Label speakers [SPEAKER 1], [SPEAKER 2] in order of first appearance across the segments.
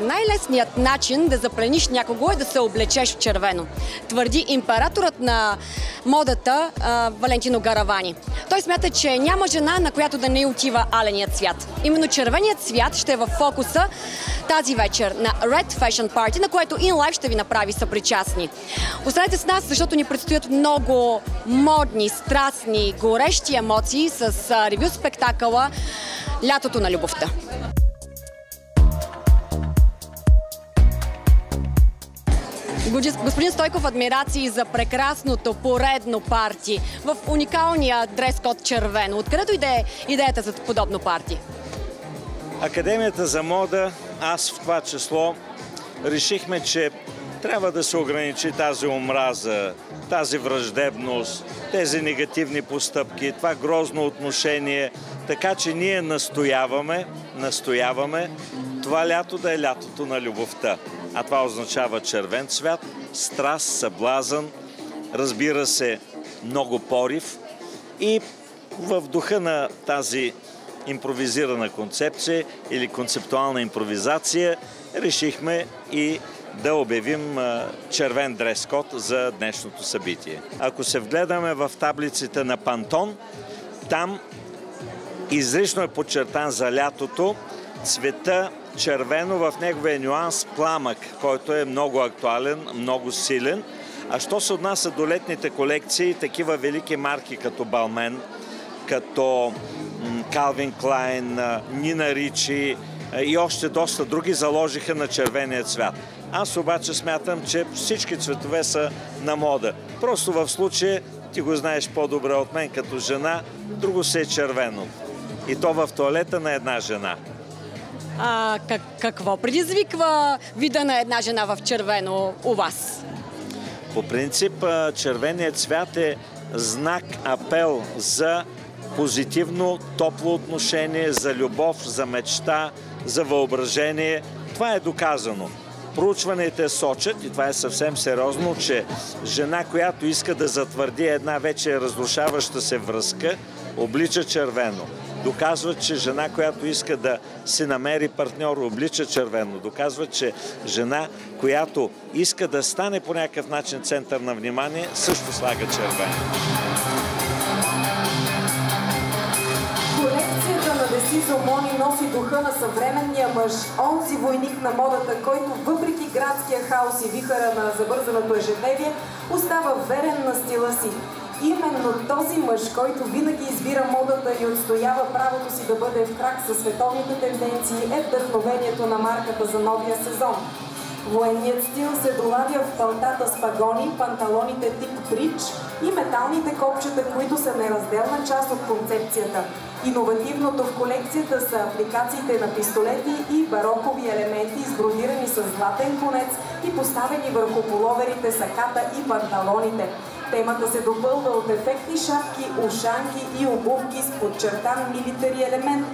[SPEAKER 1] Най-лесният начин да заплениш някого е да се облечеш в червено, твърди императорът на модата а, Валентино Гаравани. Той смята, че няма жена, на която да не отива аленият цвят. Именно червеният цвят ще е в фокуса тази вечер на Red Fashion Party, на което InLife ще ви направи съпричастни. Останете с нас, защото ни предстоят много модни, страстни, горещи емоции с ревю спектакъла Лятото на любовта. Господин Стойков, адмирации за прекрасното поредно парти в уникалния дрес-код червено. Откъде дойде идеята за подобно парти?
[SPEAKER 2] Академията за мода, аз в това число, решихме, че трябва да се ограничи тази омраза, тази враждебност, тези негативни постъпки, това грозно отношение. Така че ние настояваме, настояваме това лято да е лятото на любовта. А това означава червен цвят, страст, съблазън, разбира се, много порив и в духа на тази импровизирана концепция или концептуална импровизация решихме и да обявим червен дрес-код за днешното събитие. Ако се вгледаме в таблиците на Пантон, там изрично е подчертан за лятото цвета червено в неговия нюанс пламък, който е много актуален, много силен. А що се отнася до летните колекции, такива велики марки като Балмен, като Калвин Клайн, Нина Ричи и още доста други заложиха на червения цвят. Аз обаче смятам, че всички цветове са на мода. Просто в случая, ти го знаеш по-добре от мен като жена, друго се е червено. И то в туалета на една жена.
[SPEAKER 1] А, как, какво предизвиква вида на една жена в червено у вас?
[SPEAKER 2] По принцип, червеният цвят е знак, апел за позитивно, топло отношение, за любов, за мечта, за въображение. Това е доказано. Проучваните сочат, и това е съвсем сериозно, че жена, която иска да затвърди една вече разрушаваща се връзка, облича червено. Доказва, че жена, която иска да си намери партньор, облича червено. Доказва, че жена, която иска да стане по някакъв начин център на внимание, също слага червено.
[SPEAKER 3] Десизо Мони носи духа на съвременния мъж, онзи войник на модата, който въпреки градския хаос и вихара на забързаното ежедневие, остава верен на стила си. Именно този мъж, който винаги избира модата и отстоява правото си да бъде в крак със световните тенденции, е вдъхновението на марката за новия сезон. Военният стил се долавя в палтата с пагони, панталоните тип бридж и металните копчета, които са неразделна част от концепцията. Иновативното в колекцията са апликациите на пистолети и барокови елементи, сбродирани с златен конец и поставени върху половерите, саката и панталоните. Темата се допълва от ефектни шапки, ушанки и обувки с подчертан милитари елемент.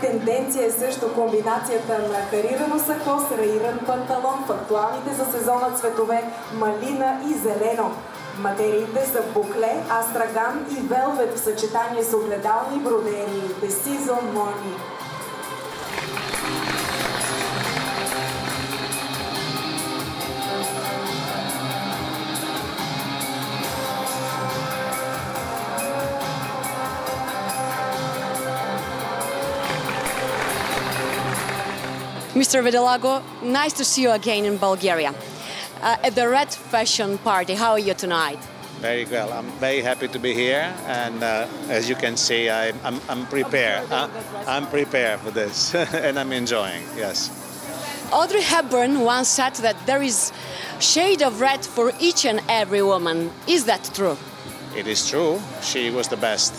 [SPEAKER 3] Тенденция е също комбинацията на карирано сако с раиран панталон в актуалните за сезона цветове малина и зелено. Материите са букле, астраган и велвет в съчетание с огледални бродери. The Season
[SPEAKER 1] Mr. Vidalago, nice to see you again in Bulgaria. Uh, at the Red Fashion Party, how are you tonight?
[SPEAKER 4] Very well. I'm very happy to be here, and uh, as you can see, I, I'm, I'm prepared. Uh, I'm prepared for this, and I'm enjoying. Yes.
[SPEAKER 1] Audrey Hepburn once said that there is shade of red for each and every woman. Is that true?
[SPEAKER 4] It is true. She was the best.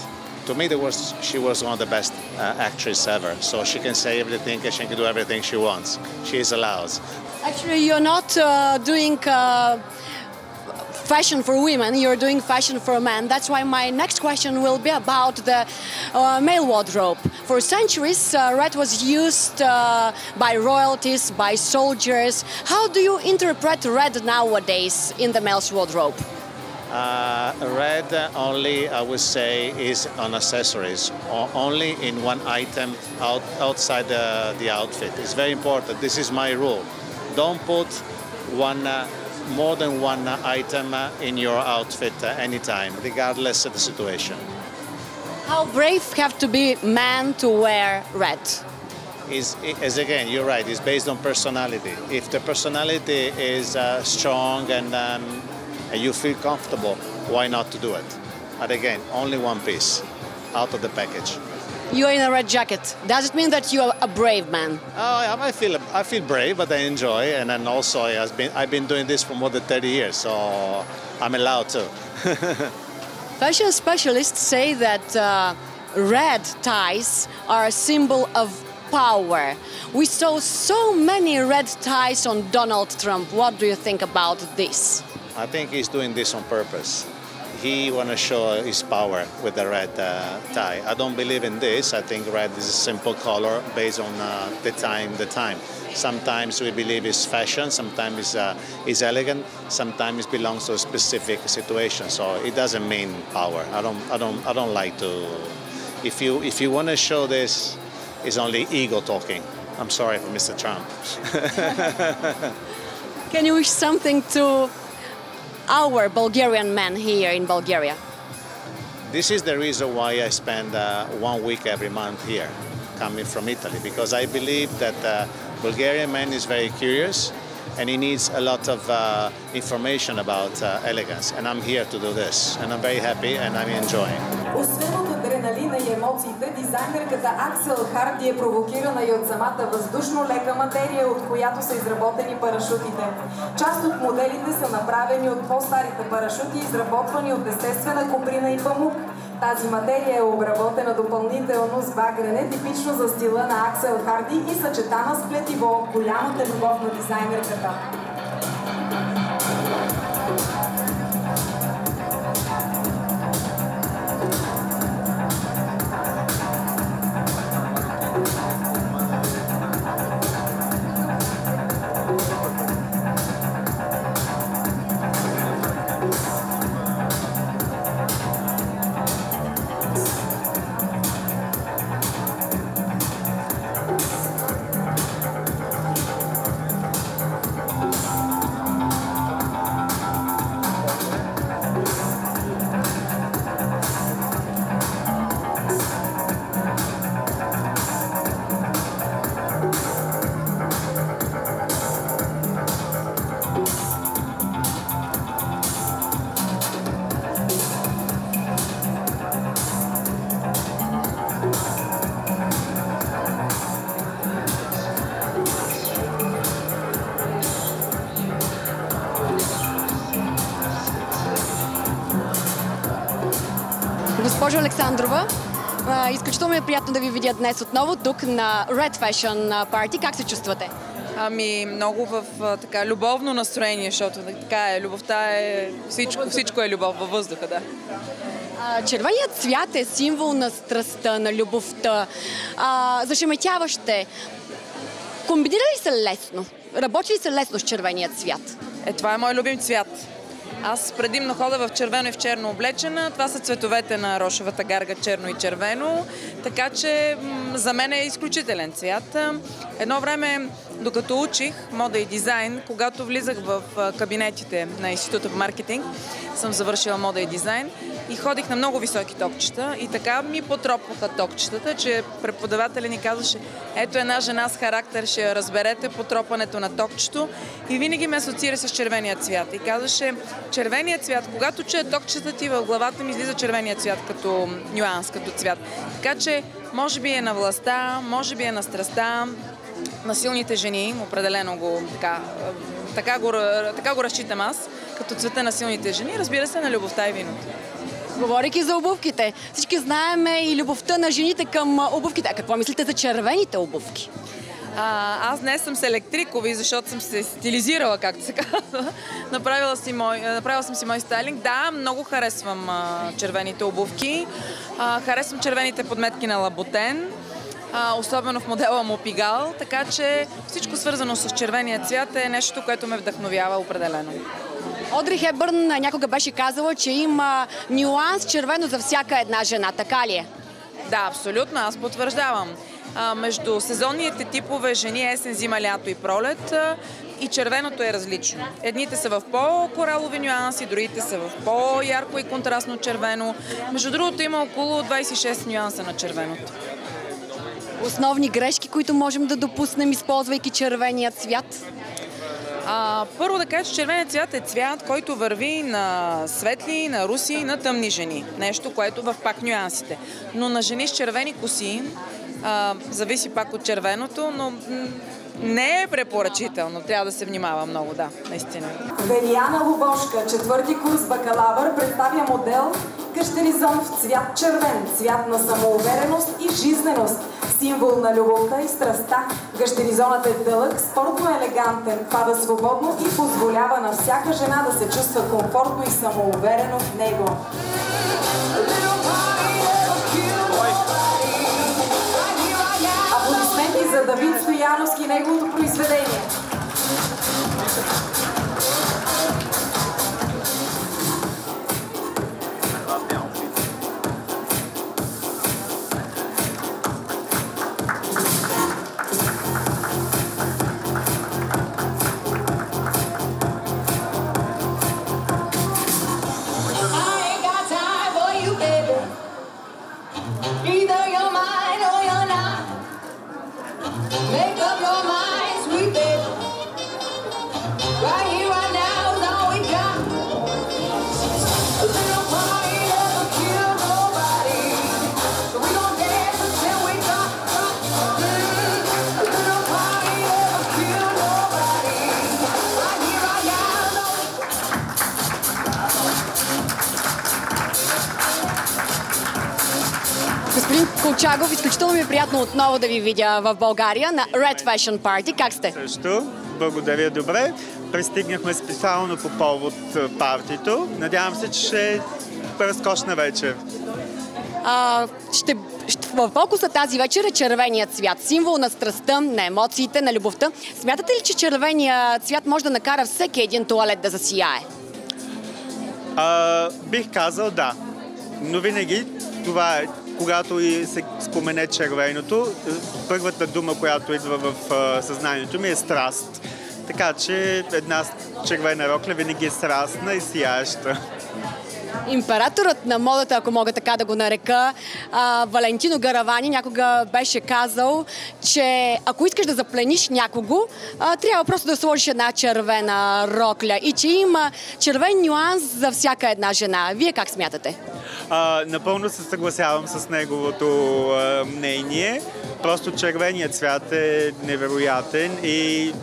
[SPEAKER 4] To me, was she was one of the best uh, actresses ever. So she can say everything, she can do everything she wants. She is allowed.
[SPEAKER 1] Actually, you're not uh, doing uh, fashion for women, you're doing fashion for men. That's why my next question will be about the uh, male wardrobe. For centuries, uh, red was used uh, by royalties, by soldiers. How do you interpret red nowadays in the male's wardrobe?
[SPEAKER 4] Uh, red only, I would say, is on accessories, o- only in one item out, outside the, the outfit. It's very important. This is my rule. Don't put one, uh, more than one item uh, in your outfit uh, anytime, regardless of the situation.
[SPEAKER 1] How brave have to be men to wear red?
[SPEAKER 4] is, is again, you're right, it's based on personality. If the personality is uh, strong and, um, and you feel comfortable, why not to do it? But again, only one piece out of the package.
[SPEAKER 1] You're in a red jacket. Does it mean that you are a brave man?
[SPEAKER 4] Oh, I feel I feel brave, but I enjoy, and then also I've been I've been doing this for more than 30 years, so I'm allowed to.
[SPEAKER 1] Fashion specialists say that uh, red ties are a symbol of power. We saw so many red ties on Donald Trump. What do you think about this?
[SPEAKER 4] I think he's doing this on purpose. He want to show his power with the red uh, tie. I don't believe in this. I think red is a simple color based on uh, the time, the time. Sometimes we believe it's fashion, sometimes it's, uh, it's elegant, sometimes it belongs to a specific situation. So it doesn't mean power. I don't, I don't, I don't like to. If you, if you want to show this, it's only ego talking. I'm sorry for Mr. Trump.
[SPEAKER 1] Can you wish something to our Bulgarian men here in Bulgaria?
[SPEAKER 4] This is the reason why I spend uh, one week every month here, coming from Italy, because I believe that uh, Bulgarian man is very curious and he needs a lot of uh, information about uh, elegance. And I'm here to do this, and I'm very happy and I'm enjoying.
[SPEAKER 3] Емоциите, дизайнерката Аксел Харди е провокирана и от самата въздушно-лека материя, от която са изработени парашутите. Част от моделите са направени от по-старите парашути, изработвани от естествена коприна и памук. Тази материя е обработена допълнително с багрене, типично за стила на Аксел Харди и съчетана с плетиво, голямата любов на дизайнерката.
[SPEAKER 1] Изключително ми е приятно да ви видя днес отново тук на Red Fashion Party. Как се чувствате?
[SPEAKER 5] Ами много в така любовно настроение, защото така е, любовта е всичко, всичко е любов във въздуха, да.
[SPEAKER 1] А, Червеният цвят е символ на страстта, на любовта. А, зашеметяваще. Комбинира ли се лесно? Работи ли се лесно с червения цвят?
[SPEAKER 5] Е, това е мой любим цвят. Аз предимно хода в червено и в черно облечена. Това са цветовете на рошевата гарга черно и червено. Така че за мен е изключителен цвят. Едно време, докато учих мода и дизайн, когато влизах в кабинетите на Института в маркетинг, съм завършила мода и дизайн и ходих на много високи токчета и така ми потропваха токчетата, че преподавателя ни казваше, ето една жена с характер, ще разберете по тропането на токчето и винаги ме асоциира с червения цвят. И казваше, червения цвят, когато чуя токчета ти в главата ми излиза червения цвят като нюанс, като цвят. Така че, може би е на властта, може би е на страста, на силните жени, определено го така, е, така го, така го разчитам аз, като цвета на силните жени, разбира се, на любовта и виното.
[SPEAKER 1] Говорейки за обувките, всички знаеме и любовта на жените към обувките. А какво мислите за червените обувки?
[SPEAKER 5] А, аз днес съм с електрикови, защото съм се стилизирала, както се казва. направила, си мой, направила съм си мой стайлинг. Да, много харесвам а, червените обувки. А, харесвам червените подметки на Лаботен. А, особено в модела му Пигал, така че всичко свързано с червения цвят е нещо, което ме вдъхновява определено.
[SPEAKER 1] Одри Хебърн някога беше казала, че има нюанс червено за всяка една жена, така ли е?
[SPEAKER 5] Да, абсолютно, аз потвърждавам. А, между сезонните типове жени, есен, зима, лято и пролет а, и червеното е различно. Едните са в по-коралови нюанси, другите са в по-ярко и контрастно червено. Между другото има около 26 нюанса на червеното.
[SPEAKER 1] Основни грешки, които можем да допуснем, използвайки червения цвят?
[SPEAKER 5] А, първо да кажа, че червеният цвят е цвят, който върви на светли, на руси и на тъмни жени. Нещо, което в пак нюансите. Но на жени с червени коси, а, зависи пак от червеното, но не е препоръчително. Трябва да се внимава много, да, наистина.
[SPEAKER 3] Велияна Лубошка, четвърти курс бакалавър, представя модел Кащеризон в цвят червен, цвят на самоувереност и жизненост, символ на любовта и страста. Гащеризонът е дълъг, спортно елегантен, пада свободно и позволява на всяка жена да се чувства комфортно и самоуверено в него. Давид Стояновски и неговото произведение.
[SPEAKER 1] Приятно отново да ви видя в България на Red Fashion Party. Как сте?
[SPEAKER 6] Също, благодаря добре. Пристигнахме специално по повод а, партито. Надявам се, че ще е разкошна вечер.
[SPEAKER 1] А, ще, ще, в фокуса тази вечер е червеният цвят, символ на страстта, на емоциите, на любовта. Смятате ли, че червеният цвят може да накара всеки един туалет да засияе?
[SPEAKER 6] А, бих казал да. Но винаги това е, когато и се спомене червеното, първата дума, която идва в съзнанието ми е страст. Така че една червена рокля винаги е страстна и сияеща.
[SPEAKER 1] Императорът на модата, ако мога така да го нарека, Валентино Гаравани някога беше казал, че ако искаш да заплениш някого, трябва просто да сложиш една червена рокля и че има червен нюанс за всяка една жена. Вие как смятате?
[SPEAKER 6] А, напълно се съгласявам с неговото а, мнение. Просто червеният цвят е невероятен и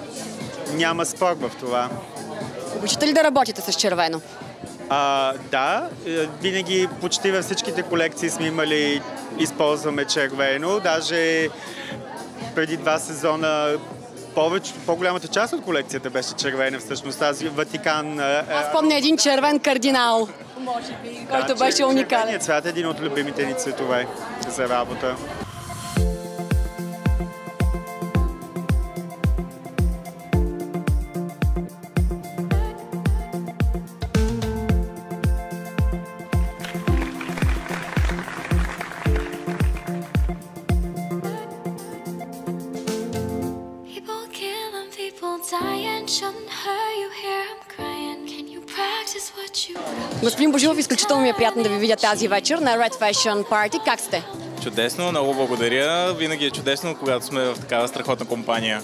[SPEAKER 6] няма спор в това.
[SPEAKER 1] Обичате ли да работите с червено?
[SPEAKER 6] А, да, е, винаги почти във всичките колекции сме имали, използваме червено. Даже преди два сезона повече, по-голямата част от колекцията беше червена всъщност. Тази Ватикан... е,
[SPEAKER 1] Аз помня един червен кардинал, може би, който
[SPEAKER 6] да,
[SPEAKER 1] беше уникален.
[SPEAKER 6] Червеният цвят е един от любимите ни цветове за работа.
[SPEAKER 1] Приятно да ви видя тази вечер на Red Fashion Party. Как сте?
[SPEAKER 7] Чудесно, много благодаря. Винаги е чудесно, когато сме в такава страхотна компания.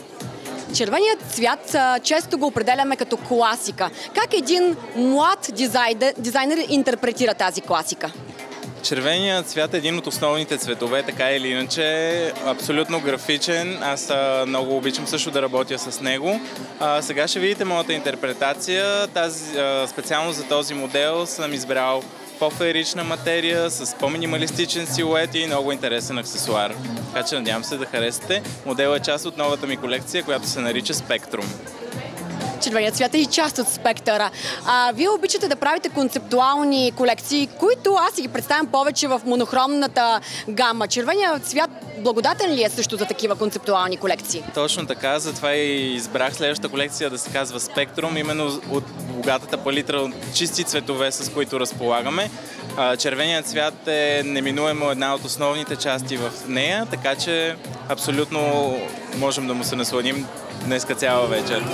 [SPEAKER 1] Червеният цвят а, често го определяме като класика. Как един млад дизайнер, дизайнер интерпретира тази класика?
[SPEAKER 7] Червеният цвят е един от основните цветове, така или иначе. Абсолютно графичен. Аз а, много обичам също да работя с него. А, сега ще видите моята интерпретация. Тази, а, специално за този модел съм избрал по-феерична материя, с по-минималистичен силует и много интересен аксесуар. Така че надявам се да харесате. Моделът е част от новата ми колекция, която се нарича Спектрум.
[SPEAKER 1] Червеният цвят е и част от спектъра. А, вие обичате да правите концептуални колекции, които аз си ги представям повече в монохромната гама. Червеният цвят благодатен ли е също за такива концептуални колекции?
[SPEAKER 7] Точно така, затова и избрах следващата колекция да се казва Спектрум, именно от богатата палитра от чисти цветове, с които разполагаме. Червеният цвят е неминуемо една от основните части в нея, така че абсолютно можем да му се насладим днеска цяла вечер.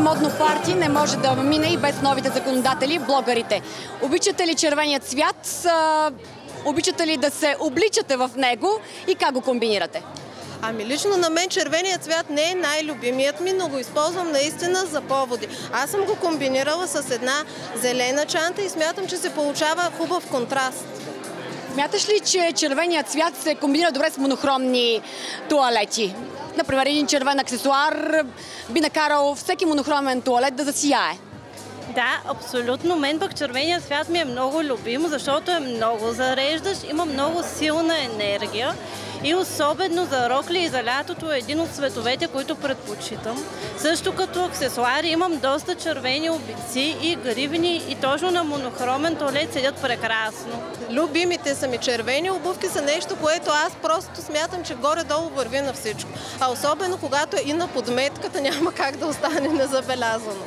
[SPEAKER 1] Модно парти не може да мине и без новите законодатели, блогърите. Обичате ли червения цвят? Обичате ли да се обличате в него и как го комбинирате?
[SPEAKER 8] Ами лично на мен червеният цвят не е най-любимият ми, но го използвам наистина за поводи. Аз съм го комбинирала с една зелена чанта и смятам, че се получава хубав контраст.
[SPEAKER 1] Смяташ ли, че червеният цвят се комбинира добре с монохромни туалети? Например, един червен аксесуар би накарал всеки монохромен туалет да засияе.
[SPEAKER 9] Да, абсолютно. Мен пък червеният цвят ми е много любим, защото е много зареждащ, има много силна енергия и особено за рокли и за лятото е един от цветовете, които предпочитам. Също като аксесуари имам доста червени обици и гривни и точно на монохромен туалет седят прекрасно.
[SPEAKER 8] Любимите са ми червени обувки са нещо, което аз просто смятам, че горе-долу върви на всичко. А особено когато е и на подметката, няма как да остане незабелязано.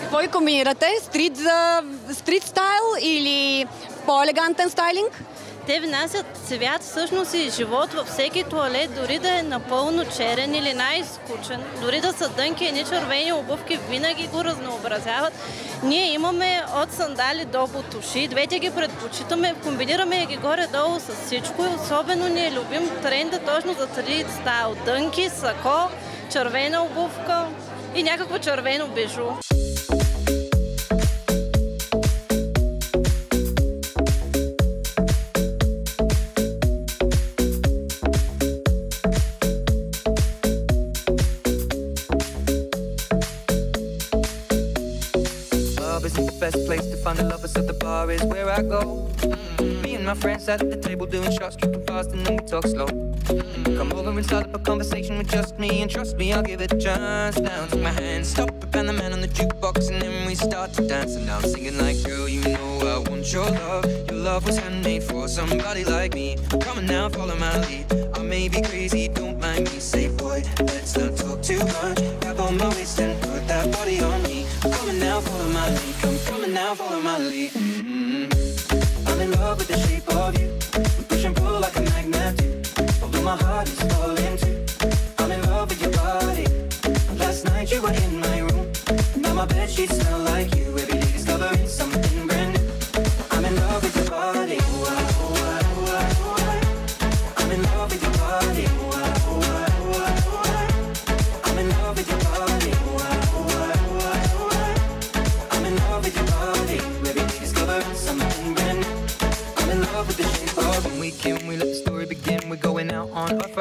[SPEAKER 1] Какво комбинирате? Стрит, за... стрит стайл или по-елегантен стайлинг?
[SPEAKER 9] Те внасят цвят всъщност и живот във всеки туалет, дори да е напълно черен или най-скучен, дори да са дънки и червени обувки, винаги го разнообразяват. Ние имаме от сандали до бутуши, двете ги предпочитаме, комбинираме ги горе-долу с всичко и особено ни е любим тренда точно за стрит стайл. Дънки, сако, червена обувка и някакво червено бижу.
[SPEAKER 10] Bar is where I go. Me and my friends sat at the table doing shots, tripping fast, and then we talk slow. Come over and start up a conversation with just me, and trust me, I'll give it a chance. Now take my hand, stop it, and the man on the jukebox, and then we start to dance. And now I'm singing like, girl, you know I want your love. Your love was handmade for somebody like me. Come on now, follow my lead. I may be crazy, don't mind me. Say, boy, let's not talk too much. Grab on my waist and put that body on me. Come on now, follow my lead. Come, on now, follow my lead. Mm-hmm. I'm in love with the shape of you. Push and pull like a magnet do. My heart is falling too. I'm in love with your body. Last night you were in my room. Now my smell like you.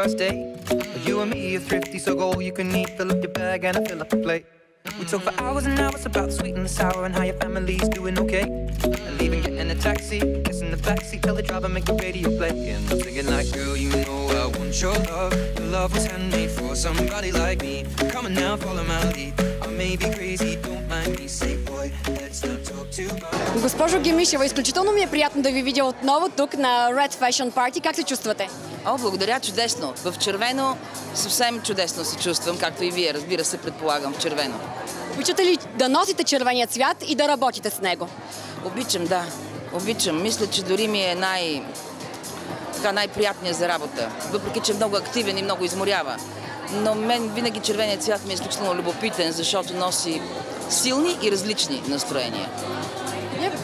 [SPEAKER 10] first date. You and me are thrifty, so go all you can eat. Fill up your bag and I fill up the plate. We talk for hours and hours about the sweet and the sour and how your family's doing okay. And leaving, getting a taxi, kissing the backseat, tell the driver make the radio play. And I'm thinking like, girl, you know I want your love. Your love was handmade for somebody like me. Come on now, follow my lead. I may be crazy, don't mind me. Say, boy, let's not talk too much.
[SPEAKER 1] Госпожо Гемишева, изключително ми е приятно да ви видя отново тук на Red Fashion Party. Как се чувствате?
[SPEAKER 11] О, благодаря, чудесно. В червено съвсем чудесно се чувствам, както и вие, разбира се, предполагам, в червено.
[SPEAKER 1] Обичате ли да носите червения цвят и да работите с него?
[SPEAKER 11] Обичам, да. Обичам. Мисля, че дори ми е най... така най-приятният за работа. Въпреки, че е много активен и много изморява. Но мен винаги червеният цвят ми е изключително любопитен, защото носи силни и различни настроения.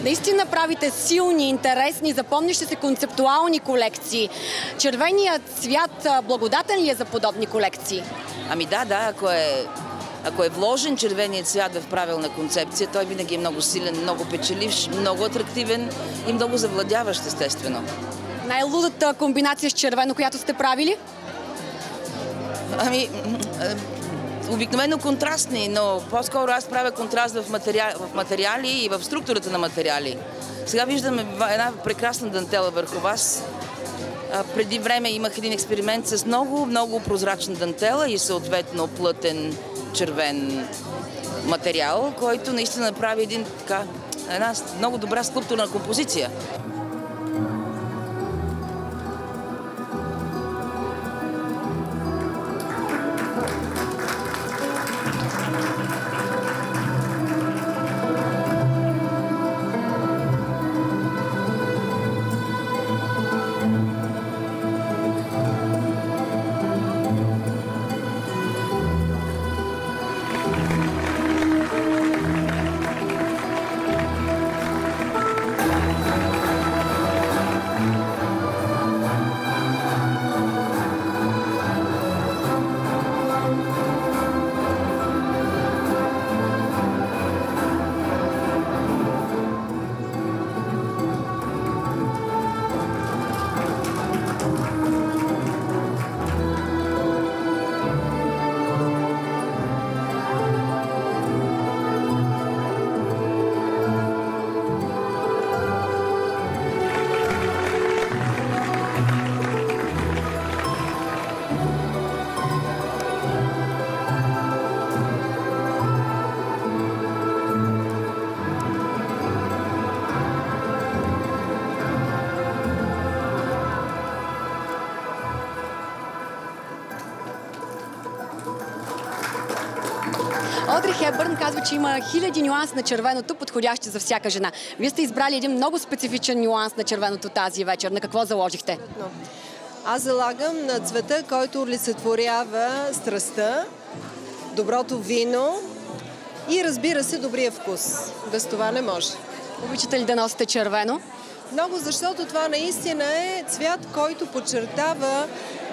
[SPEAKER 1] Наистина правите силни, интересни, запомнящи се концептуални колекции. Червеният цвят благодатен ли е за подобни колекции?
[SPEAKER 11] Ами да, да, ако е, ако е вложен червеният цвят в правилна концепция, той винаги е много силен, много печеливш, много атрактивен и много завладяващ, естествено.
[SPEAKER 1] Най-лудата комбинация с червено, която сте правили?
[SPEAKER 11] Ами, обикновено контрастни, но по-скоро аз правя контраст в, материали, в материали и в структурата на материали. Сега виждаме една прекрасна дантела върху вас. А, преди време имах един експеримент с много, много прозрачна дантела и съответно плътен червен материал, който наистина направи един, така, една много добра скулптурна композиция.
[SPEAKER 1] Хепбърн казва, че има хиляди нюанси на червеното, подходящи за всяка жена. Вие сте избрали един много специфичен нюанс на червеното тази вечер. На какво заложихте?
[SPEAKER 12] Аз залагам на цвета, който олицетворява страстта, доброто вино и разбира се добрия вкус. Без това не може.
[SPEAKER 1] Обичате ли да носите червено?
[SPEAKER 12] Много, защото това наистина е цвят, който подчертава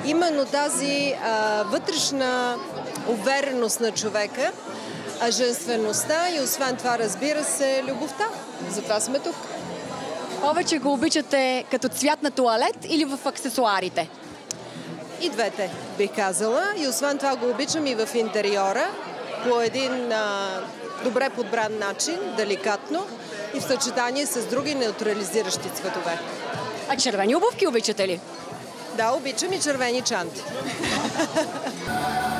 [SPEAKER 12] именно тази а, вътрешна увереност на човека, а женствеността и освен това, разбира се, любовта. Затова сме тук.
[SPEAKER 1] Повече го обичате като цвят на туалет или в аксесуарите?
[SPEAKER 12] И двете, бих казала. И освен това го обичам и в интериора, по един а, добре подбран начин, деликатно и в съчетание с други неутрализиращи цветове.
[SPEAKER 1] А червени обувки обичате ли?
[SPEAKER 12] Да, обичам и червени чанти.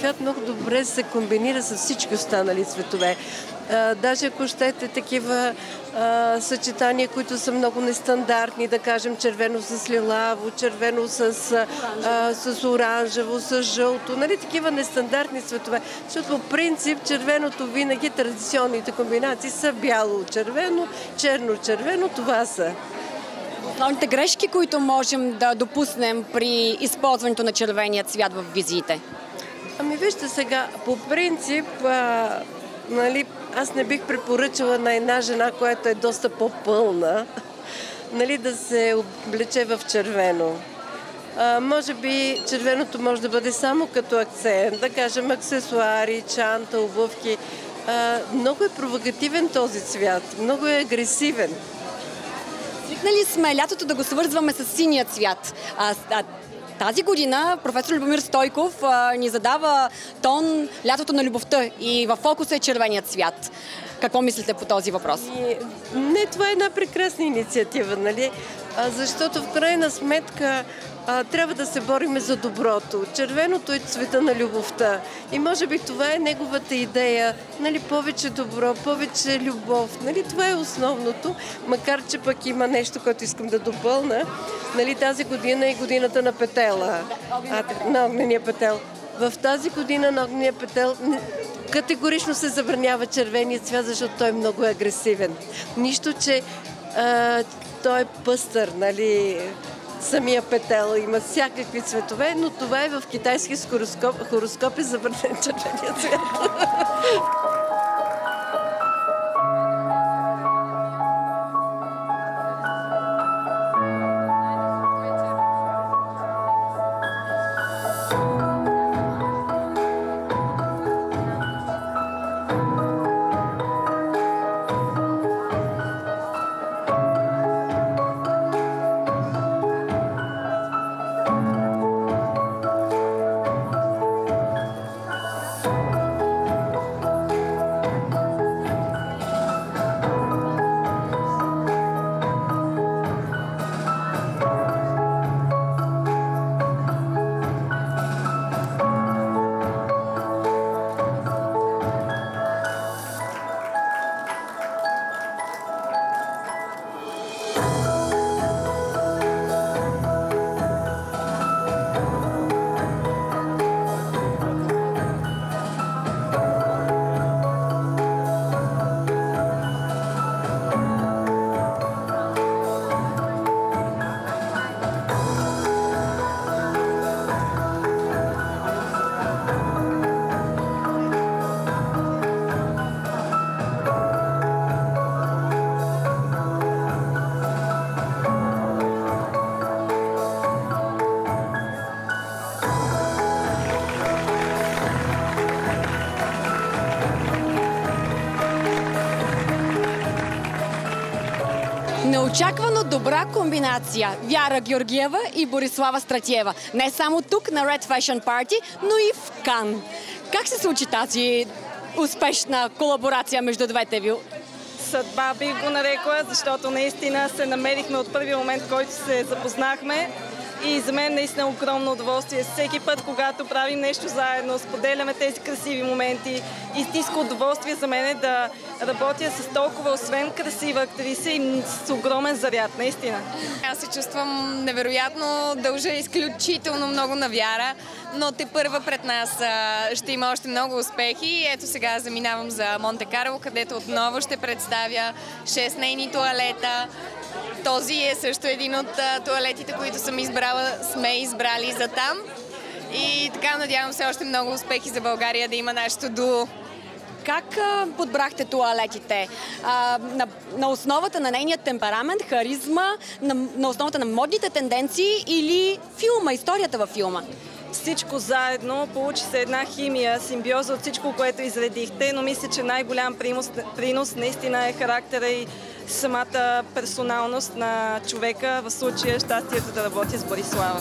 [SPEAKER 13] цвят много добре се комбинира с всички останали цветове. Даже ако щете такива съчетания, които са много нестандартни, да кажем червено с лилаво, червено с, оранжево, с жълто, нали такива нестандартни цветове. Защото по принцип червеното винаги традиционните комбинации са бяло-червено, черно-червено, това са.
[SPEAKER 1] Основните грешки, които можем да допуснем при използването на червения цвят в визиите?
[SPEAKER 13] Ами вижте сега, по принцип, а, нали, аз не бих препоръчала на една жена, която е доста по-пълна, нали, да се облече в червено. А, може би червеното може да бъде само като акцент, да кажем аксесуари, чанта, обувки. А, много е провокативен този цвят, много е агресивен.
[SPEAKER 1] Свикнали сме лятото да го свързваме с синия цвят. А, а Тази година професор Любомир Стойков ни задава тон лятото на любовта и в фокуса е червеният цвят. Какво мислите по този въпрос?
[SPEAKER 13] И, не, това е една прекрасна инициатива, нали? А, защото в крайна сметка а, трябва да се бориме за доброто. Червеното е цвета на любовта. И може би това е неговата идея. Нали, повече добро, повече любов. Нали, това е основното. Макар, че пък има нещо, което искам да допълна. Нали, тази година е годината на петела. А, на огнения петел. В тази година на огнения петел категорично се забранява червения цвят, защото той е много агресивен. Нищо, че а, той е пъстър, нали? Самия петел има всякакви цветове, но това е в китайски хороскоп, хороскоп е забранен червения цвят.
[SPEAKER 1] добра комбинация. Вяра Георгиева и Борислава Стратиева. Не само тук на Red Fashion Party, но и в Кан. Как се случи тази успешна колаборация между двете ви?
[SPEAKER 14] съдба бих го нарекла, защото наистина се намерихме от първия момент, който се запознахме. И за мен наистина огромно удоволствие. Всеки път, когато правим нещо заедно, споделяме тези красиви моменти. Истинско удоволствие за мен е да работя с толкова, освен красива актриса и с огромен заряд, наистина.
[SPEAKER 15] Аз се чувствам невероятно, дължа изключително много на вяра, но те първа пред нас ще има още много успехи. Ето сега заминавам за Монте Карло, където отново ще представя 6 нейни туалета. Този е също един от туалетите, които съм избрала, сме избрали за там. И така надявам се още много успехи за България да има нашето дуо.
[SPEAKER 1] Как подбрахте туалетите? А, на, на основата на нейния темперамент, харизма, на, на основата на модните тенденции или филма, историята във филма?
[SPEAKER 14] Всичко заедно, получи се една химия, симбиоза от всичко, което изредихте, но мисля, че най-голям принос, принос наистина е характера и самата персоналност на човека, в случая щастието да работи с Борислава.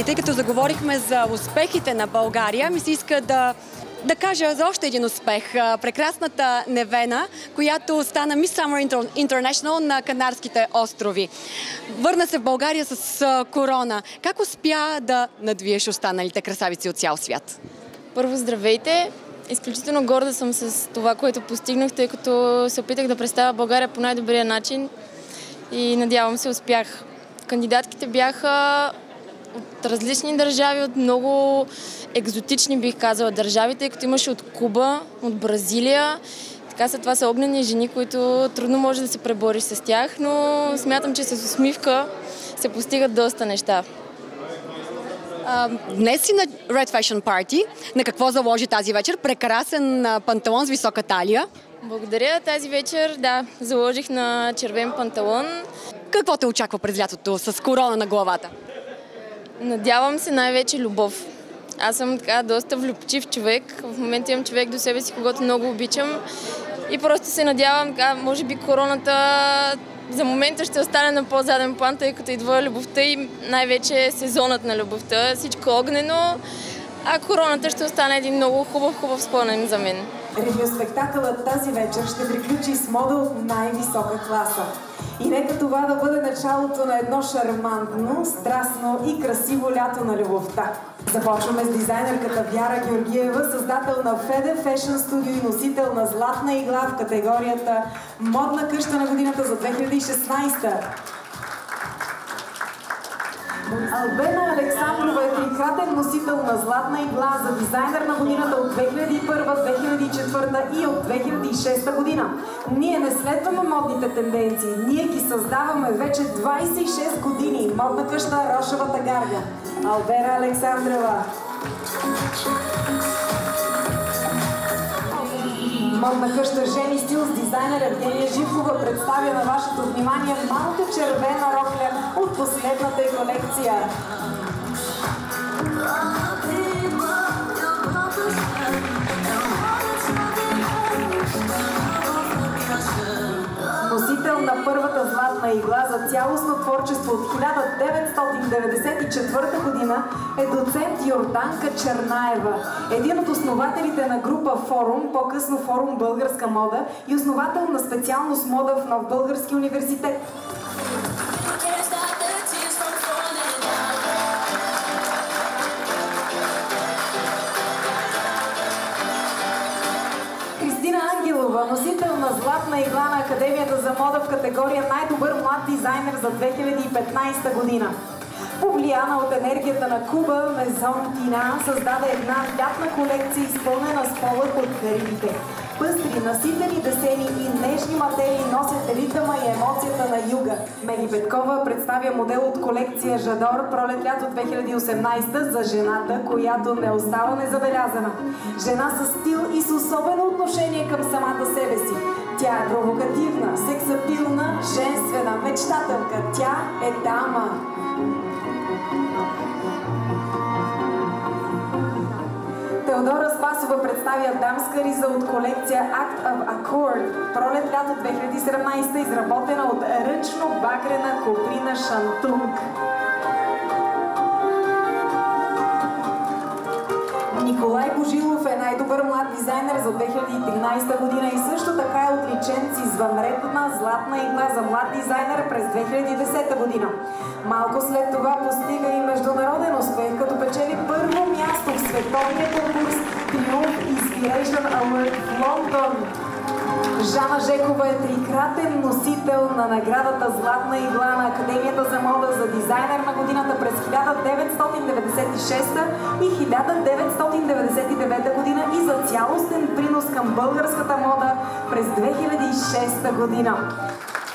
[SPEAKER 1] Приятели, тъй като заговорихме за успехите на България, ми се иска да да кажа за още един успех. Прекрасната Невена, която стана Miss Summer International на Канарските острови. Върна се в България с корона. Как успя да надвиеш останалите красавици от цял свят?
[SPEAKER 16] Първо, здравейте! Изключително горда съм с това, което постигнах, тъй като се опитах да представя България по най-добрия начин и надявам се успях. Кандидатките бяха от различни държави, от много екзотични, бих казала, държави, тъй като имаше от Куба, от Бразилия. Така са, това са огнени жени, които трудно може да се пребориш с тях, но смятам, че с усмивка се постигат доста неща.
[SPEAKER 1] А, Днес си на Red Fashion Party. На какво заложи тази вечер? Прекрасен панталон с висока талия.
[SPEAKER 16] Благодаря. Тази вечер, да, заложих на червен панталон.
[SPEAKER 1] Какво те очаква през лятото с корона на главата?
[SPEAKER 16] Надявам се най-вече любов. Аз съм така доста влюбчив човек. В момента имам човек до себе си, когато много обичам. И просто се надявам, така, може би короната за момента ще остане на по-заден план, тъй като идва любовта и най-вече сезонът на любовта. Всичко огнено, а короната ще остане един много хубав, хубав спомен за мен.
[SPEAKER 3] Ревиоспектакълът тази вечер ще приключи с мода най-висока класа. И нека това да бъде началото на едно шармантно, страстно и красиво лято на любовта. Започваме с дизайнерката Вяра Георгиева, създател на Феде Fashion Studio и носител на златна игла в категорията Модна къща на годината за 2016. Албена Александрова е трикратен носител на златна игла за дизайнер на годината от 2001, 2004 и от 2006 година. Ние не следваме модните тенденции, ние ги създаваме вече 26 години. Модна къща Рошевата гарга. Албера Александрова. Модна къща Жени Стил с дизайнер Евгения Живкова представя на вашето внимание малка червена рокля от последната колекция. Носител на първата златна игла за цялостно творчество от 1994 година е доцент Йорданка Чернаева, един от основателите на група Форум, по-късно Форум Българска мода и основател на специалност мода в Нов Български университет. Носител на златна игла на Академията за мода в категория най-добър млад дизайнер за 2015 година. Повлияна от енергията на Куба, Мезон Тина създаде една лятна колекция, изпълнена с полъх от Карибите. Пъстри, наситени десени и нежни материи носят ритъма и емоцията на юга. Меги Петкова представя модел от колекция Жадор пролет-лято 2018 за жената, която не остава незабелязана. Жена с стил и с особено отношение към самата себе си. Тя е провокативна, сексапилна, женствена, мечтателка. Тя е дама. Теодора Спасова представя дамска риза от колекция Act of Accord пролет-лято 2017, изработена от ръчно багрена коприна Шантунг. Николай Божилов е най-добър млад дизайнер за 2013 година и също така е отличен с извънредна златна игла за млад дизайнер през 2010 година. Малко след това постига и международен успех, като печели първо място в световния конкурс Triumph Inspiration Award в Лондон. Жана Жекова е трикратен носител на наградата Златна игла на Академията за мода за дизайнер на годината през 1996 и 1999 година и за цялостен принос към българската мода през 2006 година.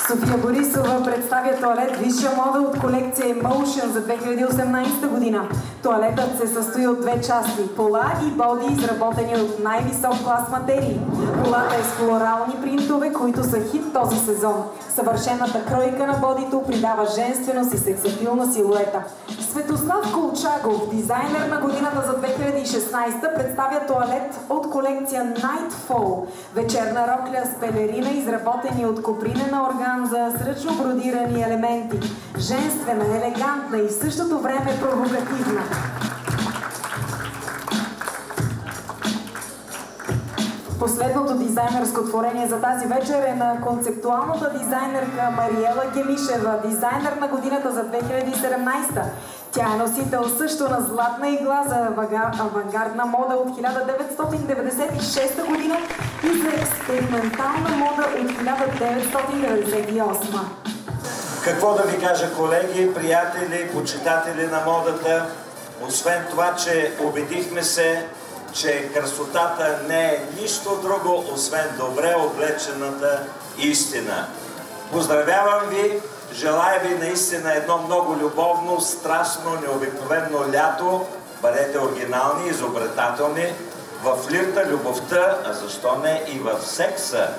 [SPEAKER 3] София Борисова представя туалет висша мода от колекция Emotion за 2018 година. Туалетът се състои от две части – пола и боди, изработени от най-висок клас материи. Полата е с флорални принтове, които са хит този сезон. Съвършената кройка на бодито придава женственост и сексапилна силуета. Светослав Колчагов, дизайнер на годината за 2016, представя туалет от колекция Nightfall. Вечерна рокля с пелерина, изработени от копринена орган романза с ръчно бродирани елементи. Женствена, елегантна и в същото време провокативна. Последното дизайнерско творение за тази вечер е на концептуалната дизайнерка Мариела Гемишева, дизайнер на годината за 2017. Тя е носител също на златна игла за авангардна мода от 1996 година и за експериментална мода от 1998.
[SPEAKER 2] Какво да ви кажа, колеги, приятели, почитатели на модата, освен това, че убедихме се, че красотата не е нищо друго, освен добре облечената истина. Поздравявам ви, желая ви наистина едно много любовно, страстно, необикновено лято. Бъдете оригинални, изобретателни в флирта, любовта, а защо не и в секса.